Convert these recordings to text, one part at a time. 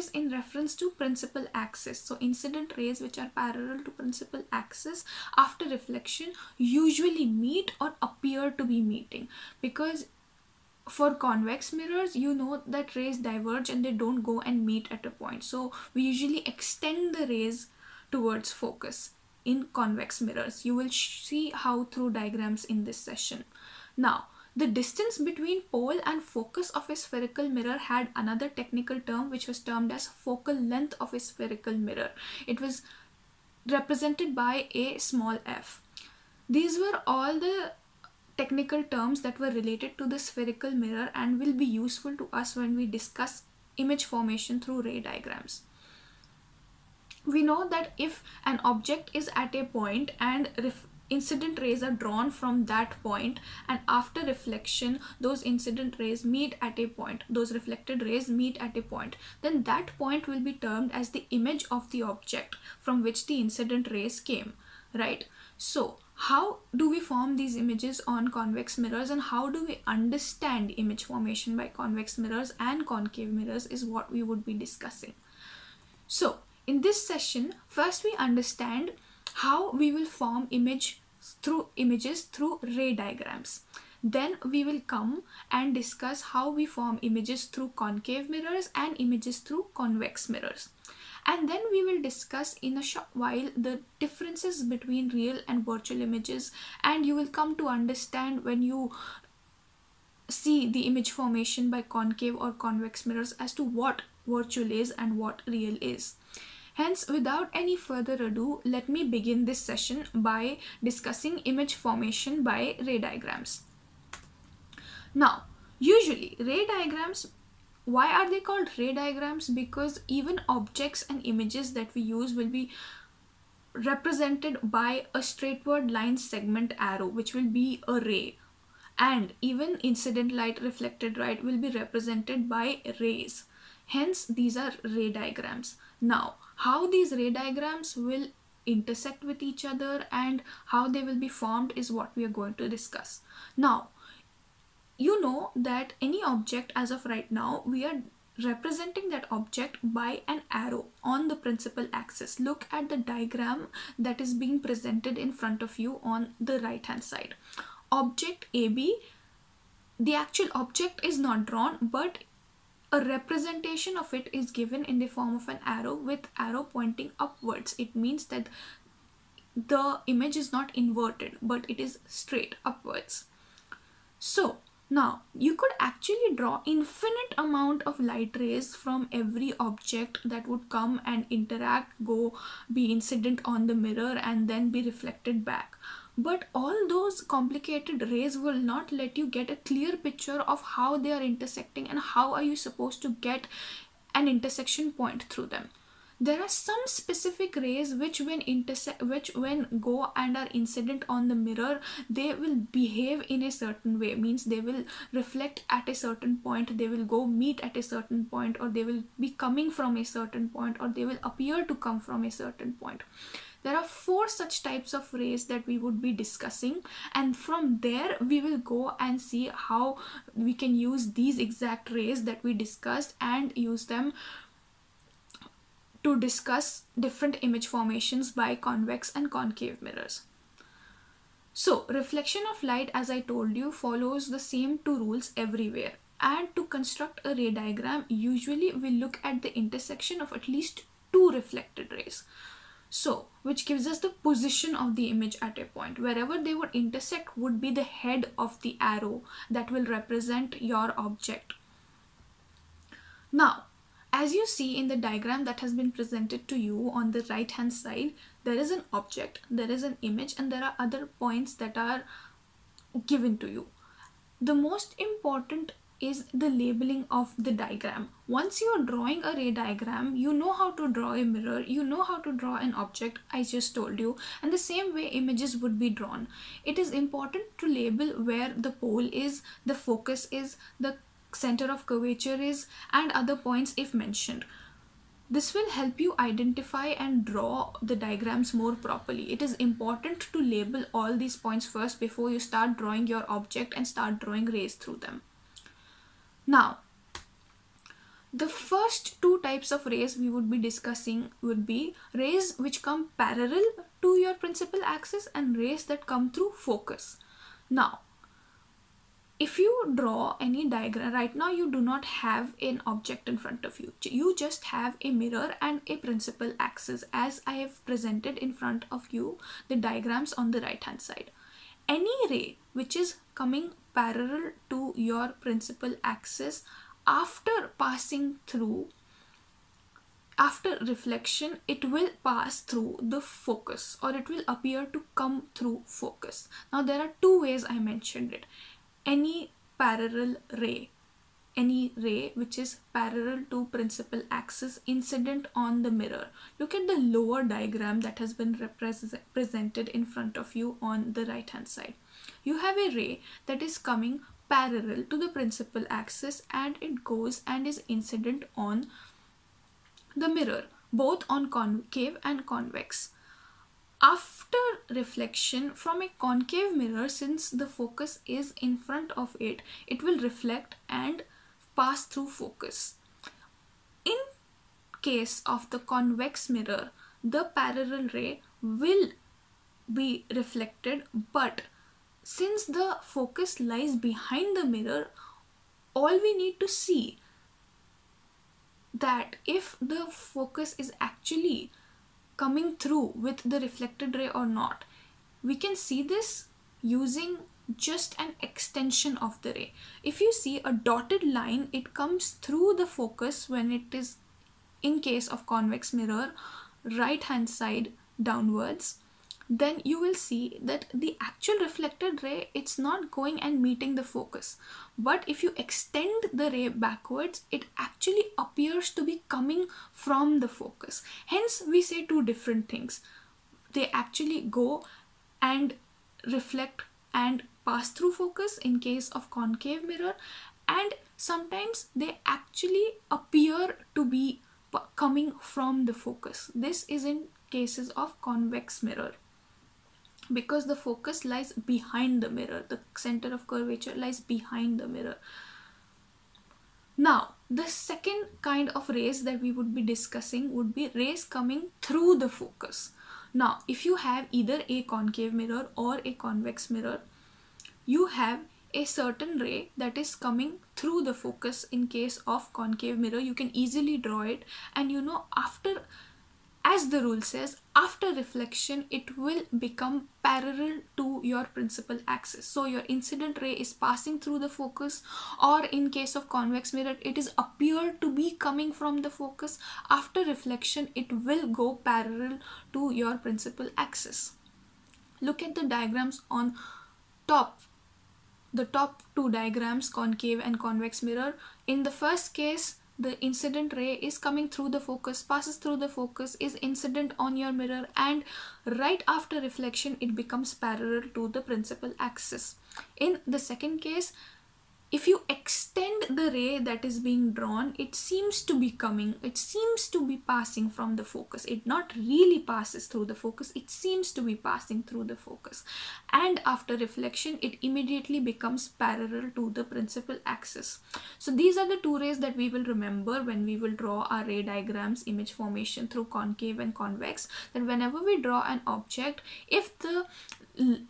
is in reference to principal axis. So incident rays which are parallel to principal axis after reflection usually meet or appear to be meeting. Because for convex mirrors you know that rays diverge and they don't go and meet at a point. So we usually extend the rays towards focus in convex mirrors. You will see how through diagrams in this session. Now the distance between pole and focus of a spherical mirror had another technical term which was termed as focal length of a spherical mirror it was represented by a small f these were all the technical terms that were related to the spherical mirror and will be useful to us when we discuss image formation through ray diagrams. We know that if an object is at a point and incident rays are drawn from that point and after reflection those incident rays meet at a point those reflected rays meet at a point then that point will be termed as the image of the object from which the incident rays came right so how do we form these images on convex mirrors and how do we understand image formation by convex mirrors and concave mirrors is what we would be discussing. So in this session, first we understand how we will form image through images through ray diagrams. Then we will come and discuss how we form images through concave mirrors and images through convex mirrors and then we will discuss in a short while the differences between real and virtual images and you will come to understand when you see the image formation by concave or convex mirrors as to what virtual is and what real is. Hence, without any further ado, let me begin this session by discussing image formation by ray diagrams. Now, usually ray diagrams why are they called ray diagrams? Because even objects and images that we use will be represented by a straightward line segment arrow which will be a ray. And even incident light reflected light will be represented by rays. Hence these are ray diagrams. Now how these ray diagrams will intersect with each other and how they will be formed is what we are going to discuss. Now you know that any object as of right now we are representing that object by an arrow on the principal axis. Look at the diagram that is being presented in front of you on the right hand side. Object ab the actual object is not drawn but a representation of it is given in the form of an arrow with arrow pointing upwards it means that the image is not inverted but it is straight upwards so now, you could actually draw infinite amount of light rays from every object that would come and interact, go, be incident on the mirror and then be reflected back. But all those complicated rays will not let you get a clear picture of how they are intersecting and how are you supposed to get an intersection point through them. There are some specific rays which when intersect which when go and are incident on the mirror they will behave in a certain way. Means they will reflect at a certain point they will go meet at a certain point or they will be coming from a certain point or they will appear to come from a certain point there are four such types of rays that we would be discussing and from there we will go and see how we can use these exact rays that we discussed and use them to discuss different image formations by convex and concave mirrors. So, reflection of light, as I told you, follows the same two rules everywhere. And to construct a ray diagram, usually we look at the intersection of at least two reflected rays. So, which gives us the position of the image at a point. Wherever they would intersect would be the head of the arrow that will represent your object. Now, as you see in the diagram that has been presented to you on the right hand side, there is an object, there is an image and there are other points that are given to you. The most important is the labeling of the diagram. Once you are drawing a ray diagram, you know how to draw a mirror, you know how to draw an object, I just told you, and the same way images would be drawn. It is important to label where the pole is, the focus is, the center of curvature is and other points if mentioned. This will help you identify and draw the diagrams more properly. It is important to label all these points first before you start drawing your object and start drawing rays through them. Now, the first two types of rays we would be discussing would be rays which come parallel to your principal axis and rays that come through focus. Now, if you draw any diagram right now you do not have an object in front of you you just have a mirror and a principal axis as i have presented in front of you the diagrams on the right hand side any ray which is coming parallel to your principal axis after passing through after reflection it will pass through the focus or it will appear to come through focus. Now there are two ways i mentioned it. Any parallel ray any ray which is parallel to principal axis incident on the mirror. Look at the lower diagram that has been represented in front of you on the right hand side. You have a ray that is coming parallel to the principal axis and it goes and is incident on the mirror both on concave and convex. After reflection from a concave mirror since the focus is in front of it it will reflect and pass through focus. In case of the convex mirror the parallel ray will be reflected but since the focus lies behind the mirror all we need to see that if the focus is actually coming through with the reflected ray or not. We can see this using just an extension of the ray. If you see a dotted line it comes through the focus when it is in case of convex mirror right hand side downwards. Then you will see that the actual reflected ray it's not going and meeting the focus. But if you extend the ray backwards it actually appears to be coming from the focus. Hence we say two different things. They actually go and reflect and pass through focus in case of concave mirror and sometimes they actually appear to be coming from the focus. This is in cases of convex mirror. Because the focus lies behind the mirror the center of curvature lies behind the mirror. Now the second kind of rays that we would be discussing would be rays coming through the focus. Now if you have either a concave mirror or a convex mirror you have a certain ray that is coming through the focus in case of concave mirror. You can easily draw it. And you know after as the rule says after reflection it will become parallel to your principal axis. So your incident ray is passing through the focus or in case of convex mirror it is appear to be coming from the focus. After reflection it will go parallel to your principal axis. Look at the diagrams on top the top two diagrams concave and convex mirror. In the first case the incident ray is coming through the focus passes through the focus is incident on your mirror and right after reflection it becomes parallel to the principal axis. In the second case if you extend the ray that is being drawn it seems to be coming it seems to be passing from the focus. It not really passes through the focus it seems to be passing through the focus. And after reflection it immediately becomes parallel to the principal axis. So these are the two rays that we will remember when we will draw our ray diagrams image formation through concave and convex. That whenever we draw an object if the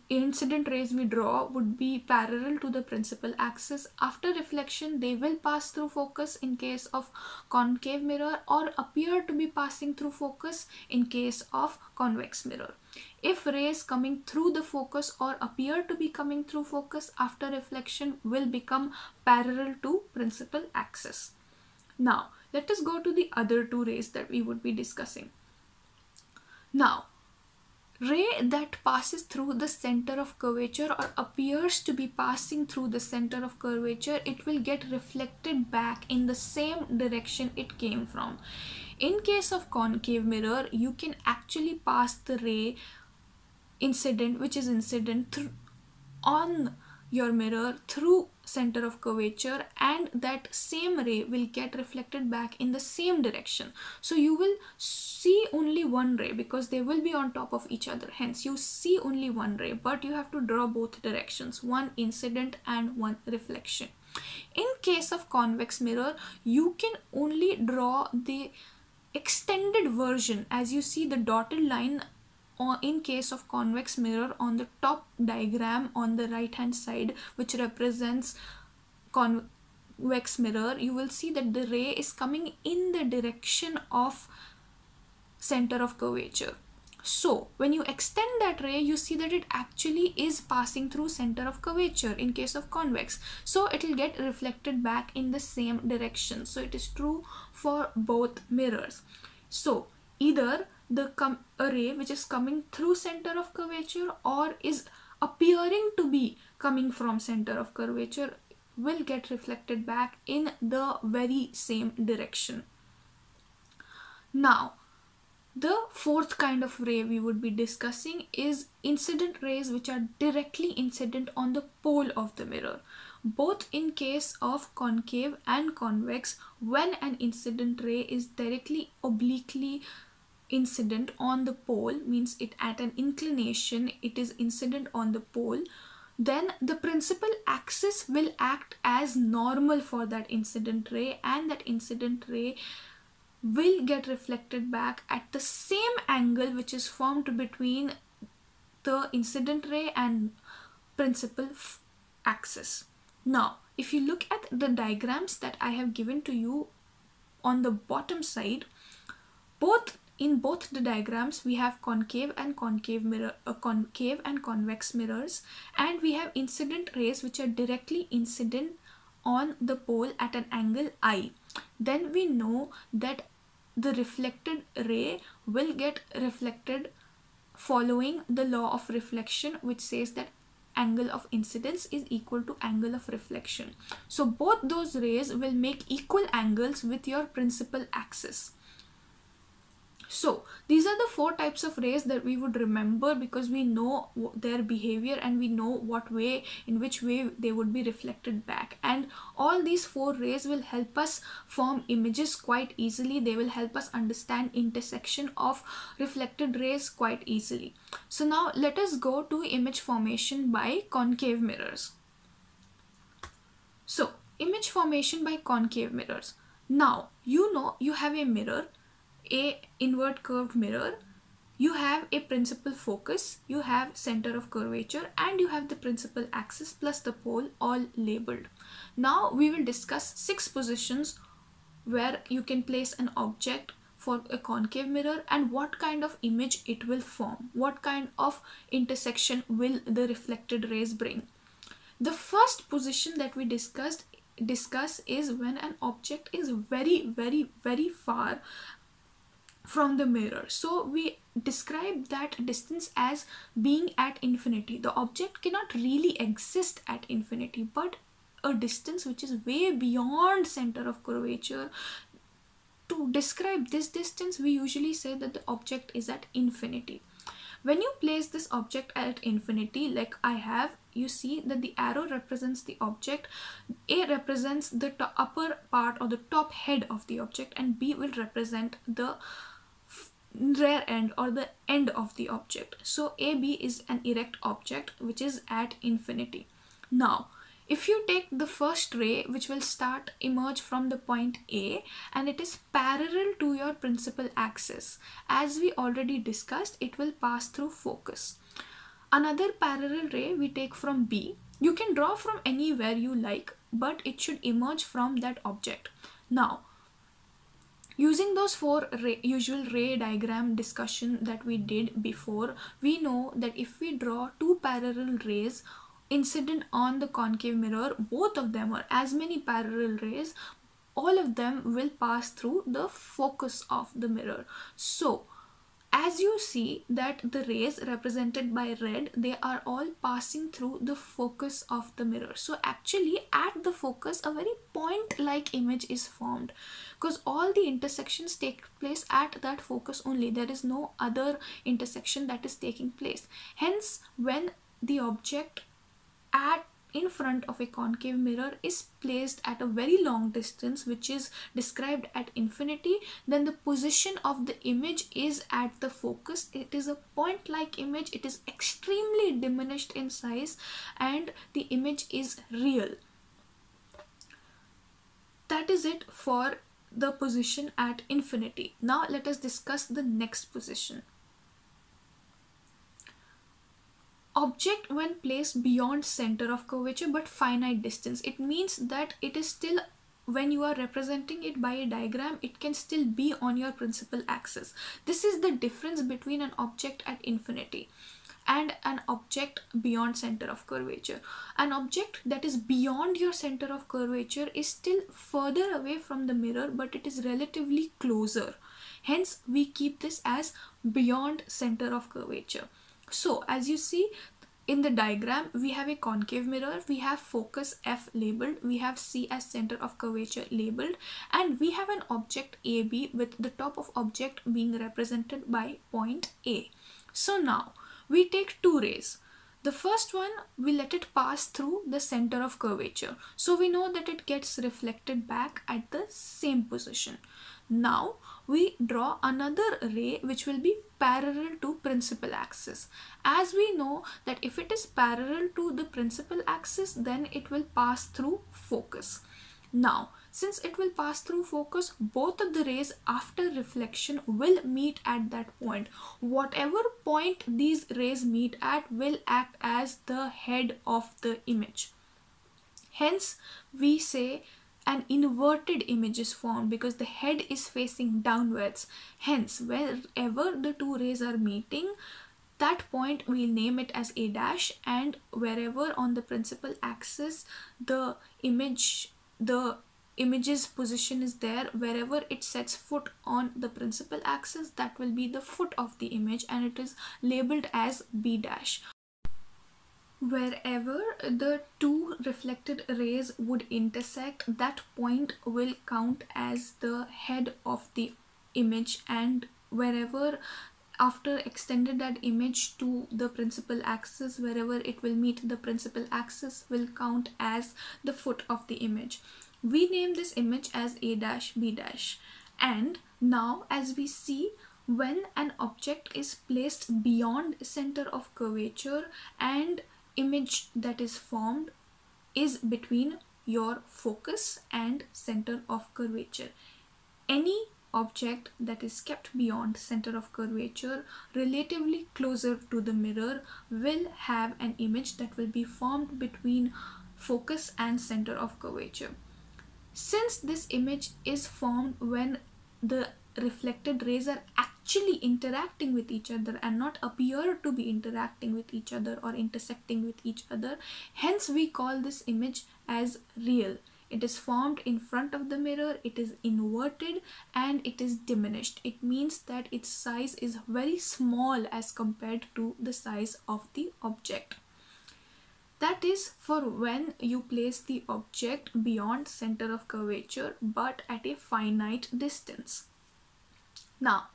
incident rays we draw would be parallel to the principal axis. After reflection, they will pass through focus in case of concave mirror or appear to be passing through focus in case of convex mirror. If rays coming through the focus or appear to be coming through focus after reflection will become parallel to principal axis. Now, let us go to the other two rays that we would be discussing. Now, ray that passes through the center of curvature or appears to be passing through the center of curvature it will get reflected back in the same direction it came from. In case of concave mirror you can actually pass the ray incident which is incident on your mirror through center of curvature and that same ray will get reflected back in the same direction. So you will see only one ray because they will be on top of each other. Hence you see only one ray but you have to draw both directions one incident and one reflection. In case of convex mirror you can only draw the extended version as you see the dotted line in case of convex mirror on the top diagram on the right hand side which represents convex mirror you will see that the ray is coming in the direction of center of curvature. So when you extend that ray you see that it actually is passing through center of curvature in case of convex. So it will get reflected back in the same direction. So it is true for both mirrors. So either the com- ray which is coming through center of curvature or is appearing to be coming from center of curvature will get reflected back in the very same direction now the fourth kind of ray we would be discussing is incident rays which are directly incident on the pole of the mirror. Both in case of concave and convex, when an incident ray is directly obliquely incident on the pole, means it at an inclination, it is incident on the pole, then the principal axis will act as normal for that incident ray and that incident ray will get reflected back at the same angle which is formed between the incident ray and principal axis. Now, if you look at the diagrams that I have given to you on the bottom side, both in both the diagrams we have concave and concave mirror uh, concave and convex mirrors and we have incident rays which are directly incident on the pole at an angle i. Then we know that the reflected ray will get reflected following the law of reflection which says that angle of incidence is equal to angle of reflection. So both those rays will make equal angles with your principal axis so these are the four types of rays that we would remember because we know their behavior and we know what way in which way they would be reflected back. And all these four rays will help us form images quite easily. They will help us understand intersection of reflected rays quite easily. So now let us go to image formation by concave mirrors. So image formation by concave mirrors. Now you know you have a mirror a invert curved mirror. You have a principal focus you have center of curvature and you have the principal axis plus the pole all labeled. Now we will discuss six positions where you can place an object for a concave mirror and what kind of image it will form what kind of intersection will the reflected rays bring. The first position that we discussed discuss is when an object is very very very far from the mirror. So we describe that distance as being at infinity. The object cannot really exist at infinity but a distance which is way beyond center of curvature. To describe this distance we usually say that the object is at infinity. When you place this object at infinity like i have you see that the arrow represents the object. A represents the upper part or the top head of the object and b will represent the rear end or the end of the object. So AB is an erect object which is at infinity. Now, if you take the first ray which will start emerge from the point A and it is parallel to your principal axis as we already discussed it will pass through focus. Another parallel ray we take from B. You can draw from anywhere you like but it should emerge from that object. Now Using those four ray, usual ray diagram discussion that we did before, we know that if we draw two parallel rays incident on the concave mirror, both of them are as many parallel rays, all of them will pass through the focus of the mirror. So, as you see that the rays represented by red they are all passing through the focus of the mirror. So actually at the focus a very point like image is formed. Because all the intersections take place at that focus only. There is no other intersection that is taking place. Hence when the object at in front of a concave mirror is placed at a very long distance which is described at infinity then the position of the image is at the focus it is a point like image it is extremely diminished in size and the image is real that is it for the position at infinity. Now let us discuss the next position. Object when placed beyond center of curvature but finite distance. It means that it is still when you are representing it by a diagram it can still be on your principal axis. This is the difference between an object at infinity and an object beyond center of curvature. An object that is beyond your center of curvature is still further away from the mirror but it is relatively closer. Hence we keep this as beyond center of curvature so as you see in the diagram we have a concave mirror we have focus f labeled we have c as center of curvature labeled and we have an object ab with the top of object being represented by point a. So now we take two rays. The first one we let it pass through the center of curvature. So we know that it gets reflected back at the same position. Now we draw another ray which will be parallel to principal axis. As we know that if it is parallel to the principal axis then it will pass through focus. Now since it will pass through focus both of the rays after reflection will meet at that point. Whatever point these rays meet at will act as the head of the image. Hence we say an inverted image is formed because the head is facing downwards. Hence, wherever the two rays are meeting, that point we'll name it as A dash and wherever on the principal axis the image, the image's position is there wherever it sets foot on the principal axis that will be the foot of the image and it is labeled as B dash wherever the two reflected rays would intersect that point will count as the head of the image. And wherever after extended that image to the principal axis wherever it will meet the principal axis will count as the foot of the image. We name this image as a dash b dash. And now as we see when an object is placed beyond center of curvature and image that is formed is between your focus and center of curvature. Any object that is kept beyond center of curvature relatively closer to the mirror will have an image that will be formed between focus and center of curvature. Since this image is formed when the reflected rays are actually interacting with each other and not appear to be interacting with each other or intersecting with each other. Hence we call this image as real. It is formed in front of the mirror it is inverted and it is diminished. It means that its size is very small as compared to the size of the object. That is for when you place the object beyond center of curvature but at a finite distance. Now,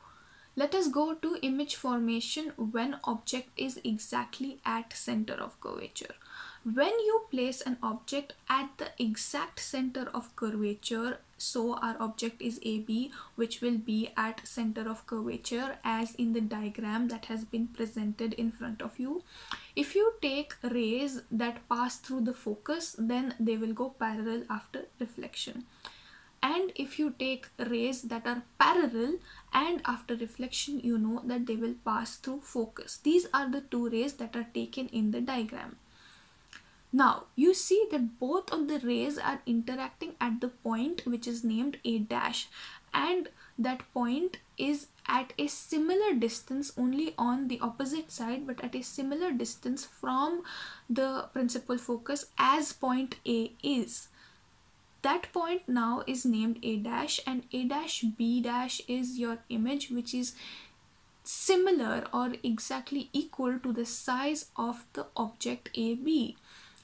let us go to image formation when object is exactly at center of curvature. When you place an object at the exact center of curvature, so our object is AB which will be at center of curvature as in the diagram that has been presented in front of you. If you take rays that pass through the focus then they will go parallel after reflection and if you take rays that are parallel and after reflection you know that they will pass through focus. These are the two rays that are taken in the diagram. Now you see that both of the rays are interacting at the point which is named a dash and that point is at a similar distance only on the opposite side but at a similar distance from the principal focus as point A is that point now is named a dash and a dash b dash is your image which is similar or exactly equal to the size of the object AB.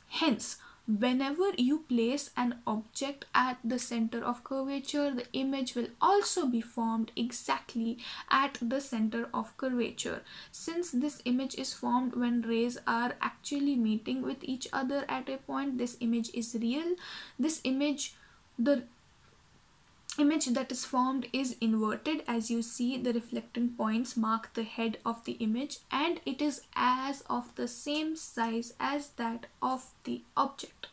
Hence, whenever you place an object at the center of curvature, the image will also be formed exactly at the center of curvature. Since this image is formed when rays are actually meeting with each other at a point, this image is real. This image the image that is formed is inverted. As you see the reflecting points mark the head of the image and it is as of the same size as that of the object.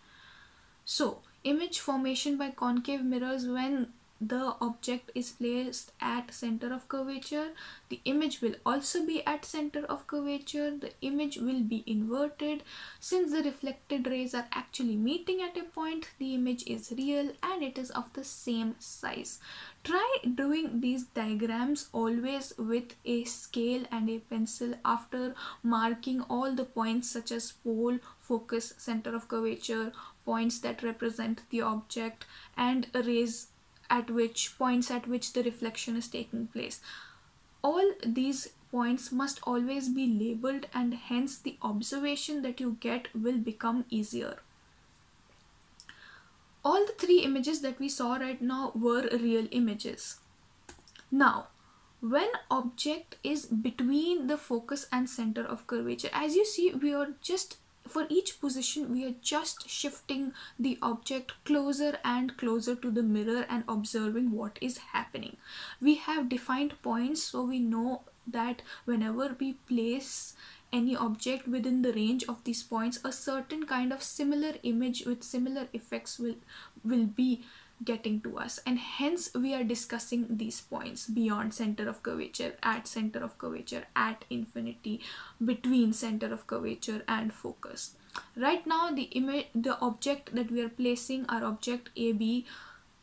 So image formation by concave mirrors when the object is placed at center of curvature the image will also be at center of curvature the image will be inverted. Since the reflected rays are actually meeting at a point the image is real and it is of the same size. Try doing these diagrams always with a scale and a pencil after marking all the points such as pole focus center of curvature points that represent the object and rays at which points at which the reflection is taking place. All these points must always be labeled and hence the observation that you get will become easier. All the three images that we saw right now were real images. Now when object is between the focus and center of curvature as you see we are just for each position we are just shifting the object closer and closer to the mirror and observing what is happening. We have defined points so we know that whenever we place any object within the range of these points a certain kind of similar image with similar effects will will be getting to us. And hence we are discussing these points beyond center of curvature at center of curvature at infinity between center of curvature and focus. Right now the image the object that we are placing our object ab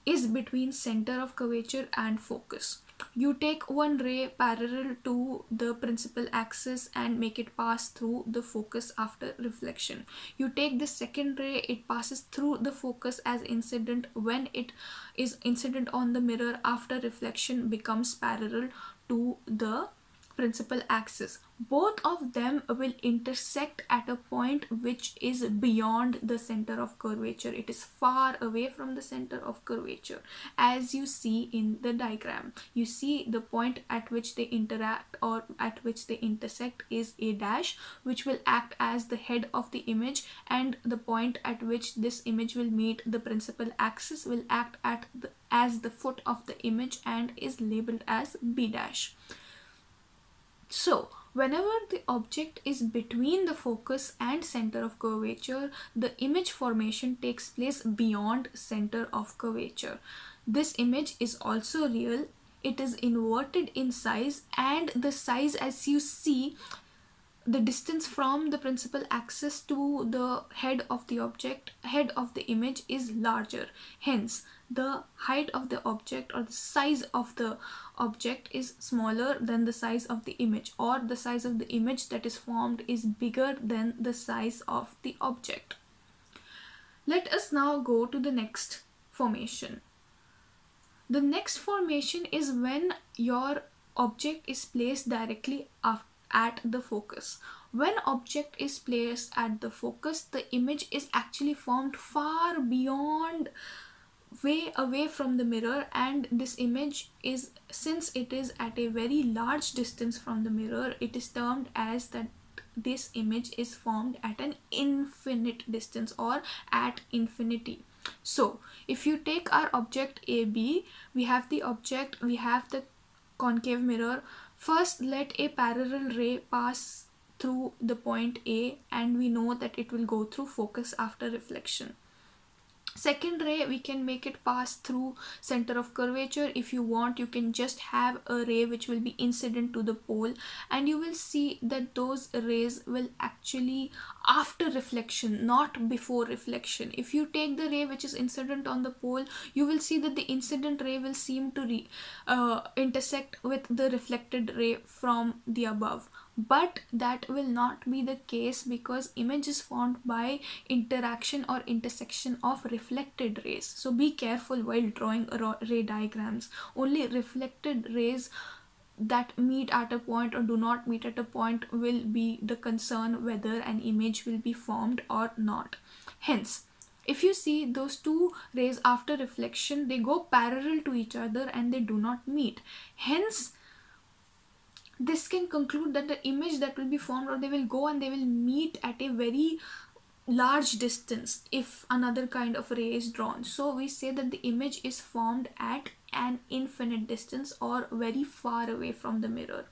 is between center of curvature and focus you take one ray parallel to the principal axis and make it pass through the focus after reflection. You take the second ray it passes through the focus as incident when it is incident on the mirror after reflection becomes parallel to the principal axis. Both of them will intersect at a point which is beyond the center of curvature. It is far away from the center of curvature as you see in the diagram. You see the point at which they interact or at which they intersect is a dash which will act as the head of the image and the point at which this image will meet the principal axis will act at the, as the foot of the image and is labeled as b dash so whenever the object is between the focus and center of curvature, the image formation takes place beyond center of curvature. This image is also real. It is inverted in size and the size as you see the distance from the principal axis to the head of the object head of the image is larger hence the height of the object or the size of the object is smaller than the size of the image or the size of the image that is formed is bigger than the size of the object. Let us now go to the next formation. The next formation is when your object is placed directly at the focus. When object is placed at the focus, the image is actually formed far beyond way away from the mirror and this image is since it is at a very large distance from the mirror it is termed as that this image is formed at an infinite distance or at infinity so if you take our object AB we have the object we have the concave mirror first let a parallel ray pass through the point A and we know that it will go through focus after reflection. Second ray we can make it pass through center of curvature. If you want you can just have a ray which will be incident to the pole and you will see that those rays will actually after reflection not before reflection. If you take the ray which is incident on the pole you will see that the incident ray will seem to re, uh, intersect with the reflected ray from the above. But that will not be the case because image is formed by interaction or intersection of reflected rays. So be careful while drawing ray diagrams. Only reflected rays that meet at a point or do not meet at a point will be the concern whether an image will be formed or not. Hence if you see those two rays after reflection they go parallel to each other and they do not meet. Hence this can conclude that the image that will be formed or they will go and they will meet at a very large distance if another kind of ray is drawn. So we say that the image is formed at an infinite distance or very far away from the mirror.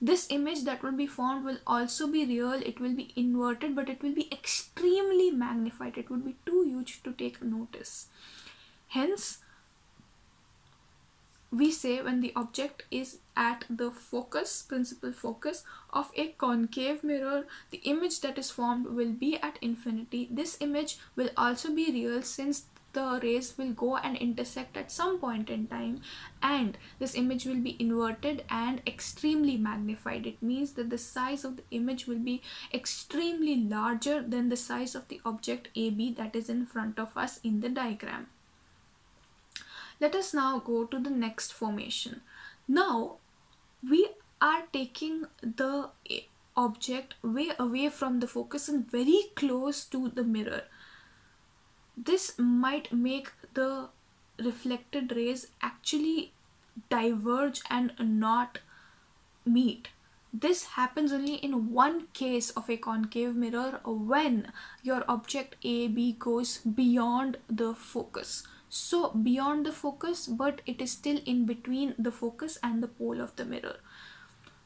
This image that will be formed will also be real. It will be inverted but it will be extremely magnified. It would be too huge to take notice. Hence we say when the object is at the focus principal focus of a concave mirror the image that is formed will be at infinity. This image will also be real since the rays will go and intersect at some point in time and this image will be inverted and extremely magnified. It means that the size of the image will be extremely larger than the size of the object AB that is in front of us in the diagram let us now go to the next formation. Now we are taking the object way away from the focus and very close to the mirror. This might make the reflected rays actually diverge and not meet. This happens only in one case of a concave mirror when your object AB goes beyond the focus so beyond the focus but it is still in between the focus and the pole of the mirror.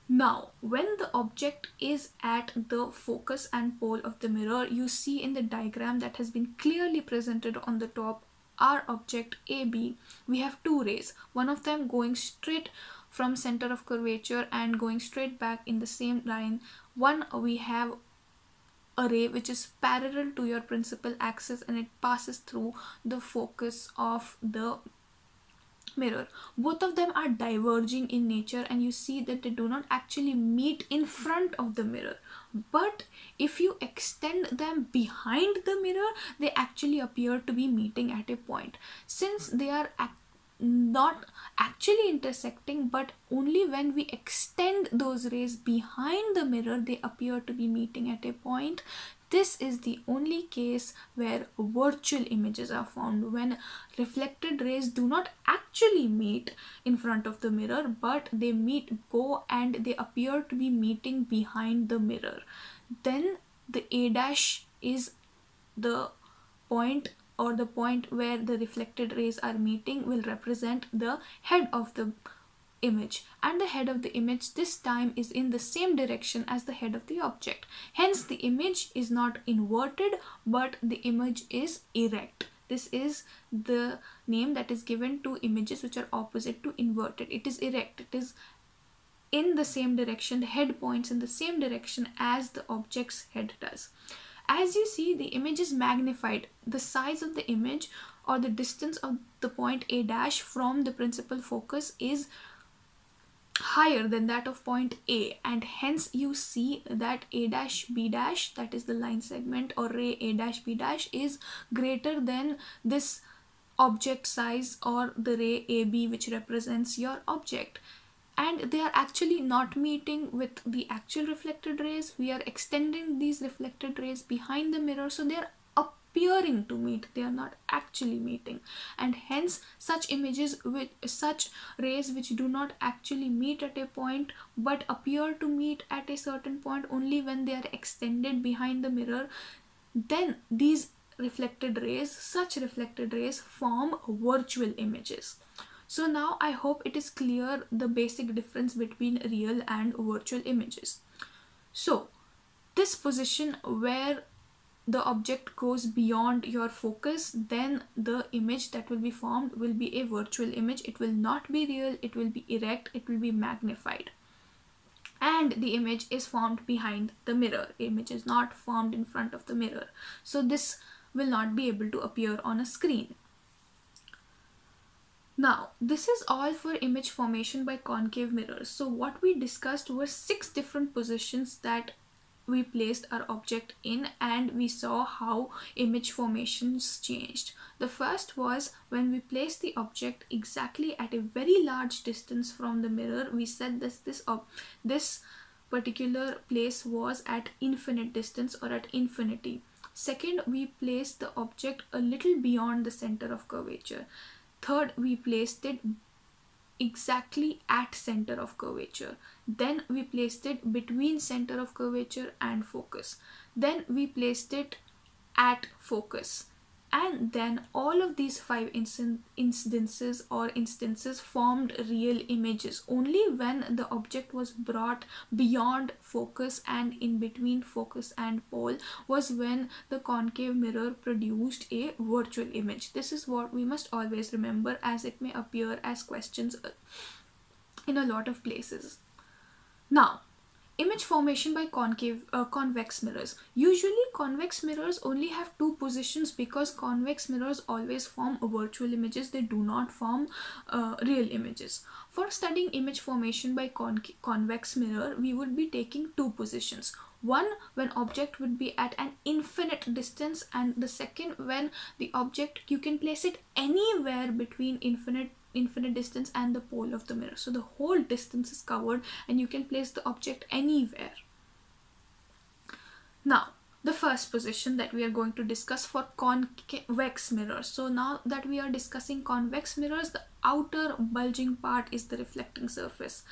Now when the object is at the focus and pole of the mirror you see in the diagram that has been clearly presented on the top our object AB we have two rays one of them going straight from center of curvature and going straight back in the same line. One we have array which is parallel to your principal axis and it passes through the focus of the mirror. Both of them are diverging in nature and you see that they do not actually meet in front of the mirror. But if you extend them behind the mirror they actually appear to be meeting at a point. Since they are not actually intersecting but only when we extend those rays behind the mirror they appear to be meeting at a point. This is the only case where virtual images are found when reflected rays do not actually meet in front of the mirror but they meet go and they appear to be meeting behind the mirror. Then the a dash is the point or the point where the reflected rays are meeting will represent the head of the image. And the head of the image this time is in the same direction as the head of the object. Hence the image is not inverted but the image is erect. This is the name that is given to images which are opposite to inverted. It is erect. It is in the same direction. The head points in the same direction as the object's head does as you see the image is magnified. The size of the image or the distance of the point a dash from the principal focus is higher than that of point A and hence you see that A dash B dash that is the line segment or ray A dash B dash is greater than this object size or the ray AB which represents your object and they are actually not meeting with the actual reflected rays. We are extending these reflected rays behind the mirror so they are appearing to meet. They are not actually meeting. And hence such images with such rays which do not actually meet at a point but appear to meet at a certain point only when they are extended behind the mirror then these reflected rays such reflected rays form virtual images so now I hope it is clear the basic difference between real and virtual images. So this position where the object goes beyond your focus then the image that will be formed will be a virtual image. It will not be real. It will be erect. It will be magnified. And the image is formed behind the mirror. Image is not formed in front of the mirror. So this will not be able to appear on a screen now, this is all for image formation by concave mirrors. So what we discussed were six different positions that we placed our object in and we saw how image formations changed. The first was when we placed the object exactly at a very large distance from the mirror. We said this this uh, this particular place was at infinite distance or at infinity. Second, we placed the object a little beyond the center of curvature. Third, we placed it exactly at center of curvature. Then we placed it between center of curvature and focus. Then we placed it at focus and then all of these five incidences or instances formed real images. Only when the object was brought beyond focus and in between focus and pole was when the concave mirror produced a virtual image. This is what we must always remember as it may appear as questions in a lot of places. Now Image formation by concave uh, convex mirrors. Usually convex mirrors only have two positions because convex mirrors always form virtual images. They do not form uh, real images. For studying image formation by con convex mirror, we would be taking two positions. One when object would be at an infinite distance and the second when the object you can place it anywhere between infinite infinite distance and the pole of the mirror. So the whole distance is covered and you can place the object anywhere. Now the first position that we are going to discuss for convex mirrors. So now that we are discussing convex mirrors the outer bulging part is the reflecting surface.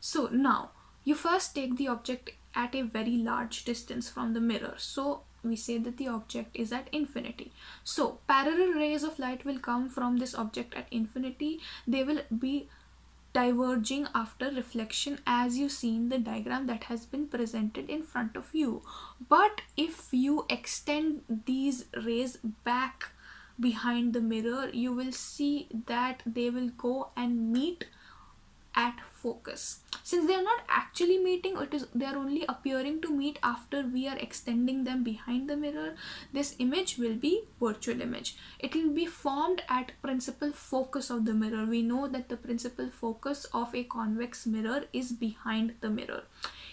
So now you first take the object at a very large distance from the mirror. So we say that the object is at infinity. So parallel rays of light will come from this object at infinity. They will be diverging after reflection as you see in the diagram that has been presented in front of you. But if you extend these rays back behind the mirror, you will see that they will go and meet at focus. Since they are not actually meeting it is they are only appearing to meet after we are extending them behind the mirror this image will be virtual image. It will be formed at principal focus of the mirror. We know that the principal focus of a convex mirror is behind the mirror.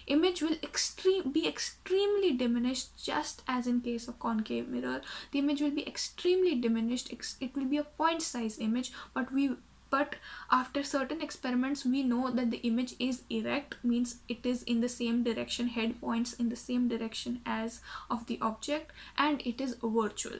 Image will extreme be extremely diminished just as in case of concave mirror. The image will be extremely diminished it will be a point size image but we but after certain experiments we know that the image is erect means it is in the same direction head points in the same direction as of the object and it is virtual.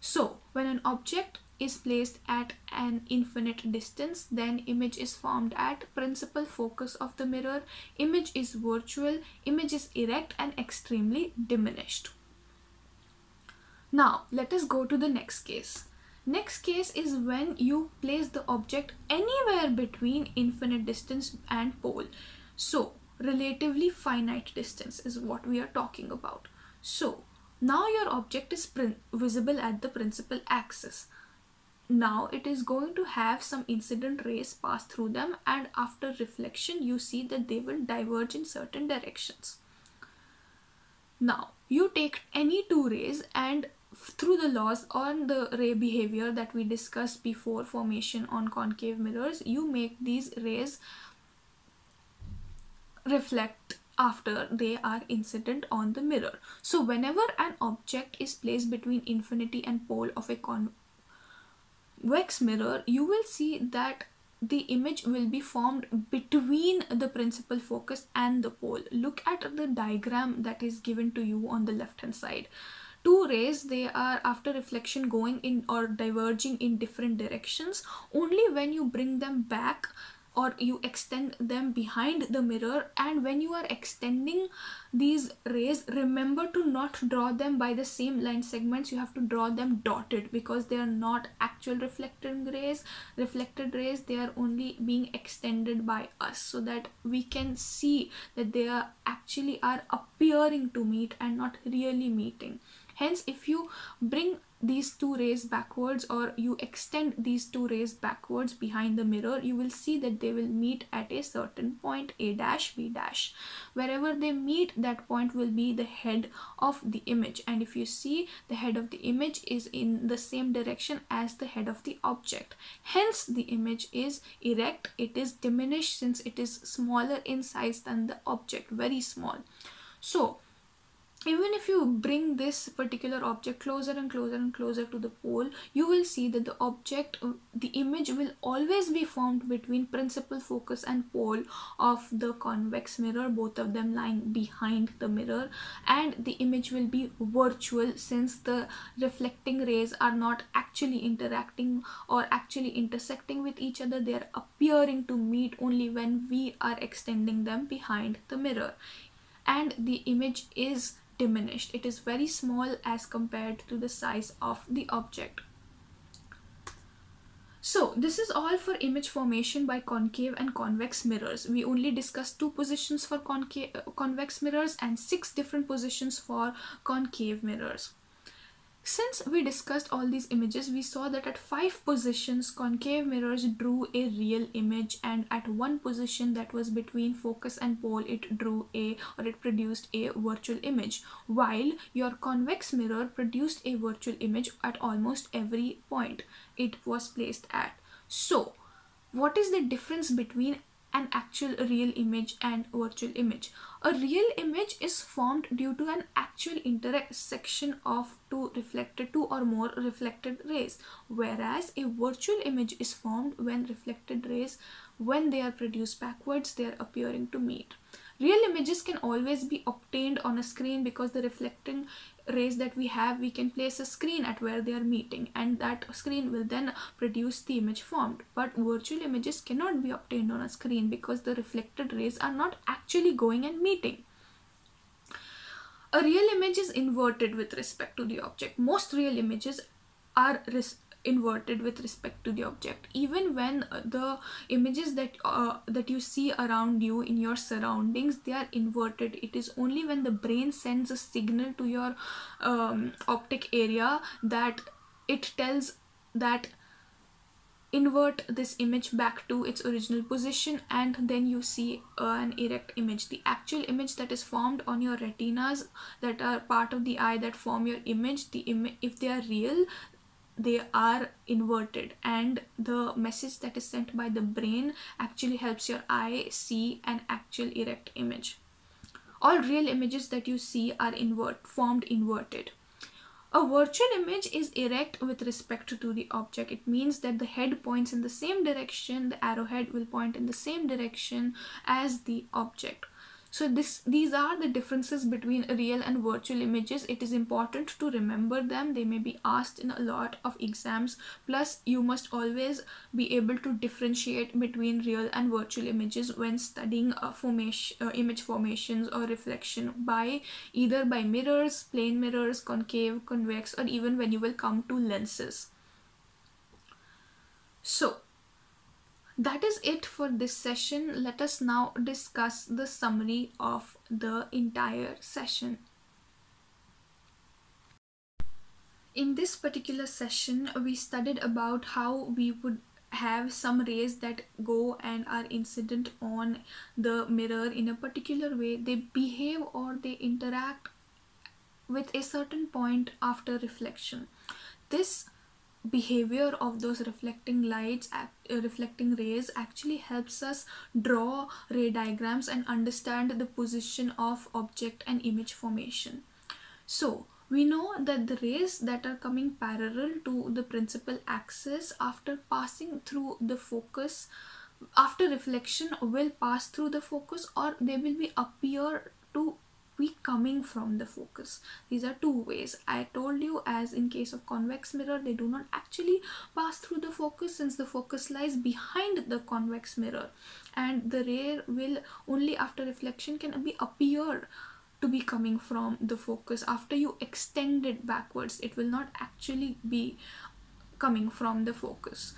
So when an object is placed at an infinite distance then image is formed at principal focus of the mirror. Image is virtual image is erect and extremely diminished. Now let us go to the next case Next case is when you place the object anywhere between infinite distance and pole. So relatively finite distance is what we are talking about. So now your object is visible at the principal axis. Now it is going to have some incident rays pass through them and after reflection you see that they will diverge in certain directions. Now you take any two rays and through the laws on the ray behavior that we discussed before formation on concave mirrors you make these rays reflect after they are incident on the mirror. So whenever an object is placed between infinity and pole of a convex mirror you will see that the image will be formed between the principal focus and the pole. Look at the diagram that is given to you on the left hand side two rays they are after reflection going in or diverging in different directions. Only when you bring them back or you extend them behind the mirror and when you are extending these rays remember to not draw them by the same line segments. You have to draw them dotted because they are not actual reflected rays. Reflected rays they are only being extended by us so that we can see that they are actually are appearing to meet and not really meeting. Hence if you bring these two rays backwards or you extend these two rays backwards behind the mirror you will see that they will meet at a certain point a dash b dash. Wherever they meet that point will be the head of the image. And if you see the head of the image is in the same direction as the head of the object. Hence the image is erect. It is diminished since it is smaller in size than the object very small. So even if you bring this particular object closer and closer and closer to the pole you will see that the object uh, the image will always be formed between principal focus and pole of the convex mirror both of them lying behind the mirror. And the image will be virtual since the reflecting rays are not actually interacting or actually intersecting with each other. They are appearing to meet only when we are extending them behind the mirror. And the image is diminished it is very small as compared to the size of the object so this is all for image formation by concave and convex mirrors. We only discussed two positions for concave, uh, convex mirrors and six different positions for concave mirrors. Since we discussed all these images, we saw that at five positions, concave mirrors drew a real image and at one position that was between focus and pole, it drew a or it produced a virtual image, while your convex mirror produced a virtual image at almost every point it was placed at. So, what is the difference between an actual real image and virtual image. A real image is formed due to an actual intersection of two reflected two or more reflected rays whereas a virtual image is formed when reflected rays when they are produced backwards they are appearing to meet. Real images can always be obtained on a screen because the reflecting rays that we have we can place a screen at where they are meeting and that screen will then produce the image formed. But virtual images cannot be obtained on a screen because the reflected rays are not actually going and meeting. A real image is inverted with respect to the object. Most real images are inverted with respect to the object. Even when uh, the images that uh, that you see around you in your surroundings they are inverted. It is only when the brain sends a signal to your um, optic area that it tells that invert this image back to its original position and then you see uh, an erect image. The actual image that is formed on your retinas that are part of the eye that form your image the Im if they are real they are inverted and the message that is sent by the brain actually helps your eye see an actual erect image. All real images that you see are invert formed inverted. A virtual image is erect with respect to the object. It means that the head points in the same direction, the arrowhead will point in the same direction as the object so this these are the differences between real and virtual images. It is important to remember them. They may be asked in a lot of exams. Plus you must always be able to differentiate between real and virtual images when studying uh, formation uh, image formations or reflection by either by mirrors plane mirrors concave convex or even when you will come to lenses. So that is it for this session. Let us now discuss the summary of the entire session. In this particular session, we studied about how we would have some rays that go and are incident on the mirror in a particular way. They behave or they interact with a certain point after reflection. This behavior of those reflecting lights uh, reflecting rays actually helps us draw ray diagrams and understand the position of object and image formation. So we know that the rays that are coming parallel to the principal axis after passing through the focus after reflection will pass through the focus or they will be appear to we coming from the focus. These are two ways. I told you as in case of convex mirror they do not actually pass through the focus since the focus lies behind the convex mirror. And the ray will only after reflection can be appear to be coming from the focus. After you extend it backwards it will not actually be coming from the focus.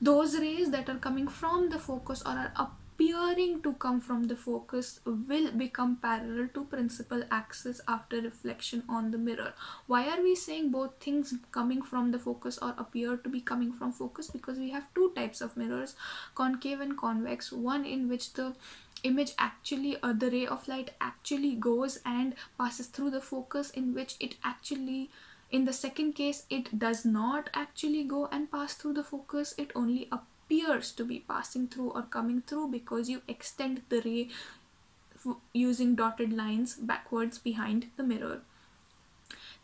Those rays that are coming from the focus or are up appearing to come from the focus will become parallel to principal axis after reflection on the mirror. Why are we saying both things coming from the focus or appear to be coming from focus? Because we have two types of mirrors, concave and convex, one in which the image actually uh, the ray of light actually goes and passes through the focus in which it actually in the second case it does not actually go and pass through the focus it only appears appears to be passing through or coming through because you extend the ray using dotted lines backwards behind the mirror.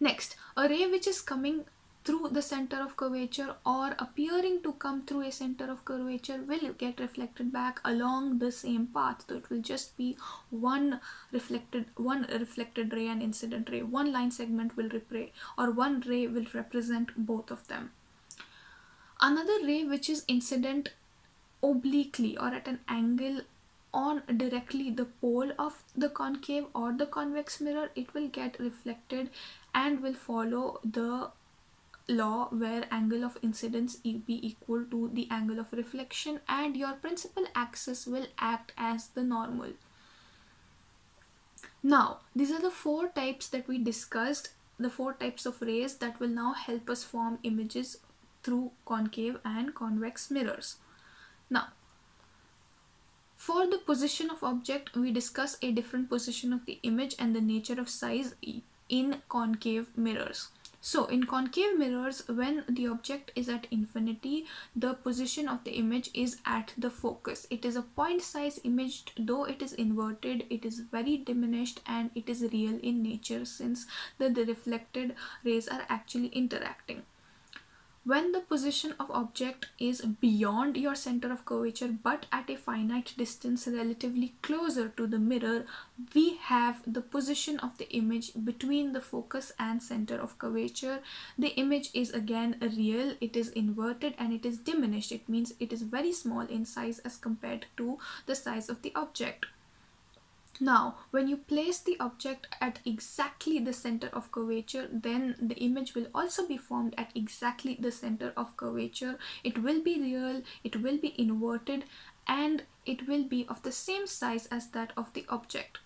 Next, a ray which is coming through the center of curvature or appearing to come through a center of curvature will get reflected back along the same path. So it will just be one reflected one reflected ray and incident ray. One line segment will repray or one ray will represent both of them Another ray which is incident obliquely or at an angle on directly the pole of the concave or the convex mirror it will get reflected and will follow the law where angle of incidence be equal to the angle of reflection and your principal axis will act as the normal. Now, these are the four types that we discussed, the four types of rays that will now help us form images through concave and convex mirrors. Now, for the position of object, we discuss a different position of the image and the nature of size in concave mirrors. So in concave mirrors, when the object is at infinity, the position of the image is at the focus. It is a point size image, though it is inverted, it is very diminished and it is real in nature since the, the reflected rays are actually interacting when the position of object is beyond your center of curvature but at a finite distance relatively closer to the mirror we have the position of the image between the focus and center of curvature. The image is again real it is inverted and it is diminished. It means it is very small in size as compared to the size of the object now, when you place the object at exactly the center of curvature, then the image will also be formed at exactly the center of curvature. It will be real, it will be inverted, and it will be of the same size as that of the object.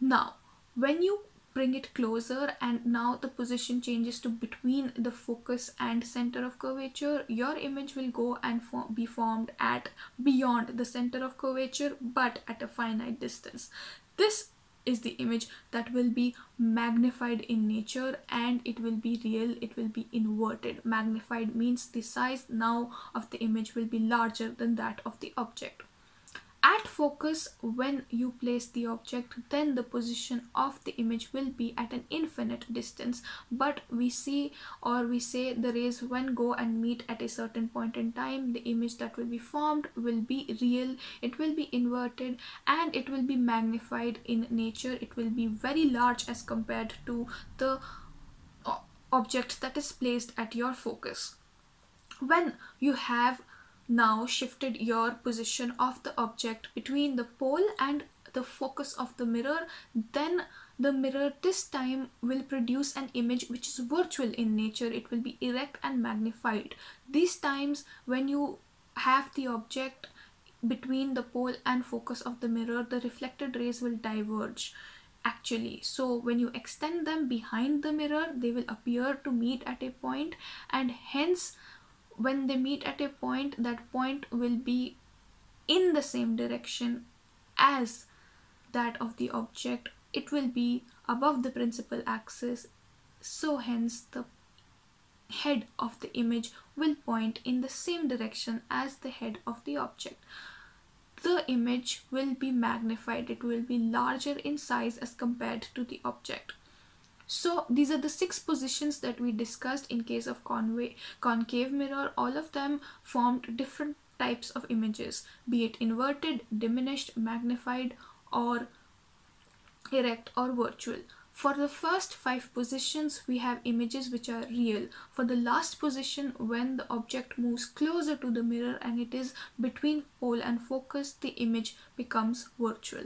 Now, when you bring it closer and now the position changes to between the focus and center of curvature. Your image will go and be formed at beyond the center of curvature but at a finite distance. This is the image that will be magnified in nature and it will be real it will be inverted. Magnified means the size now of the image will be larger than that of the object at focus when you place the object then the position of the image will be at an infinite distance. But we see or we say the rays when go and meet at a certain point in time the image that will be formed will be real it will be inverted and it will be magnified in nature. It will be very large as compared to the uh, object that is placed at your focus. When you have now shifted your position of the object between the pole and the focus of the mirror then the mirror this time will produce an image which is virtual in nature. It will be erect and magnified. These times when you have the object between the pole and focus of the mirror the reflected rays will diverge actually. So when you extend them behind the mirror they will appear to meet at a point and hence when they meet at a point that point will be in the same direction as that of the object. It will be above the principal axis. So hence the head of the image will point in the same direction as the head of the object. The image will be magnified. It will be larger in size as compared to the object so these are the six positions that we discussed in case of concave mirror all of them formed different types of images be it inverted diminished magnified or erect or virtual for the first five positions, we have images which are real. For the last position, when the object moves closer to the mirror and it is between pole and focus, the image becomes virtual.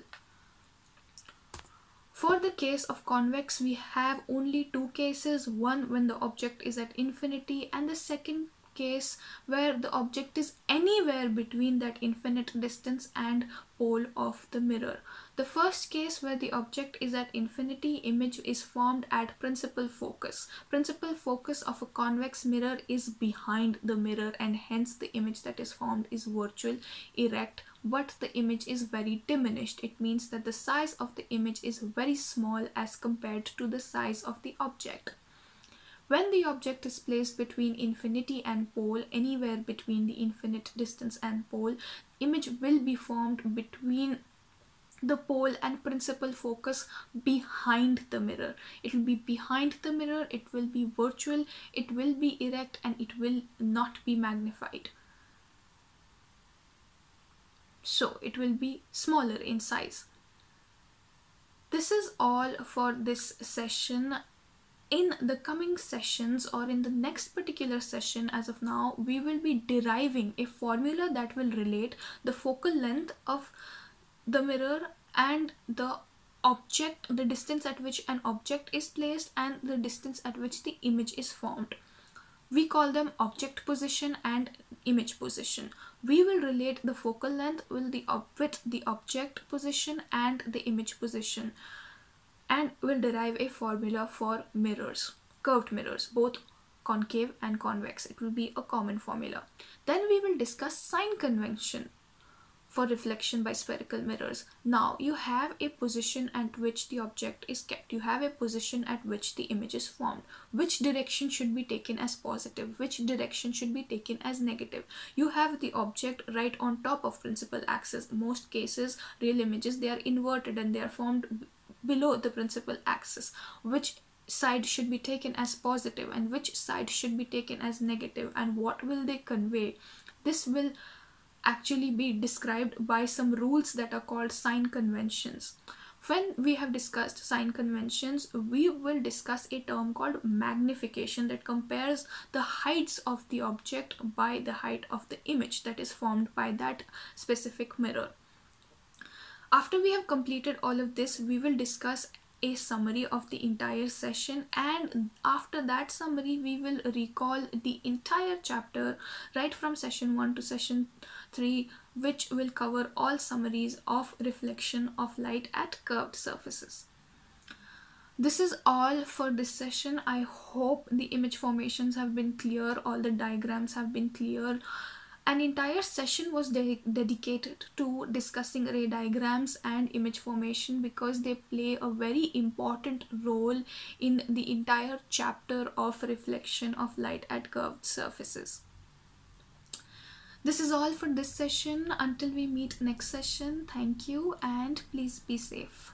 For the case of convex, we have only two cases, one when the object is at infinity and the second case where the object is anywhere between that infinite distance and pole of the mirror. The first case where the object is at infinity image is formed at principal focus. Principal focus of a convex mirror is behind the mirror and hence the image that is formed is virtual, erect, but the image is very diminished. It means that the size of the image is very small as compared to the size of the object. When the object is placed between infinity and pole, anywhere between the infinite distance and pole, image will be formed between the pole and principal focus behind the mirror. It will be behind the mirror it will be virtual it will be erect and it will not be magnified. So it will be smaller in size. This is all for this session in the coming sessions or in the next particular session as of now we will be deriving a formula that will relate the focal length of the mirror and the object the distance at which an object is placed and the distance at which the image is formed. We call them object position and image position. We will relate the focal length with the, with the object position and the image position and we will derive a formula for mirrors curved mirrors both concave and convex it will be a common formula then we will discuss sign convention for reflection by spherical mirrors. Now you have a position at which the object is kept. You have a position at which the image is formed. Which direction should be taken as positive? Which direction should be taken as negative? You have the object right on top of principal axis. Most cases, real images, they are inverted and they are formed below the principal axis. Which side should be taken as positive and which side should be taken as negative and what will they convey? This will actually be described by some rules that are called sign conventions. When we have discussed sign conventions, we will discuss a term called magnification that compares the heights of the object by the height of the image that is formed by that specific mirror. After we have completed all of this, we will discuss a summary of the entire session and after that summary we will recall the entire chapter right from session 1 to session 3 which will cover all summaries of reflection of light at curved surfaces. This is all for this session. I hope the image formations have been clear, all the diagrams have been clear an entire session was de dedicated to discussing ray diagrams and image formation because they play a very important role in the entire chapter of reflection of light at curved surfaces. This is all for this session. Until we meet next session, thank you and please be safe.